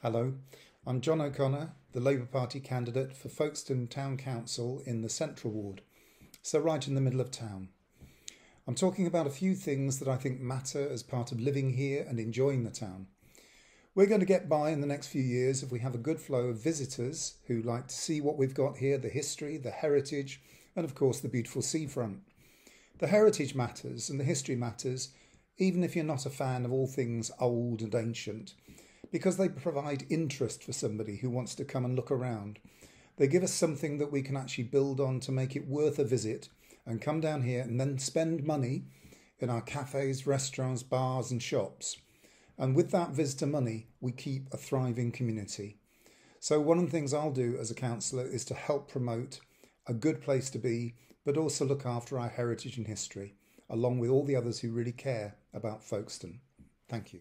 Hello, I'm Jon O'Connor, the Labour Party candidate for Folkestone Town Council in the Central Ward, so right in the middle of town. I'm talking about a few things that I think matter as part of living here and enjoying the town. We're going to get by in the next few years if we have a good flow of visitors who like to see what we've got here the history, the heritage, and of course the beautiful seafront. The heritage matters and the history matters, even if you're not a fan of all things old and ancient because they provide interest for somebody who wants to come and look around. They give us something that we can actually build on to make it worth a visit and come down here and then spend money in our cafes, restaurants, bars, and shops. And with that visitor money, we keep a thriving community. So, one of the things I'll do as a councillor is to help promote a good place to be, but also look after our heritage and history, along with all the others who really care about Folkestone. Thank you.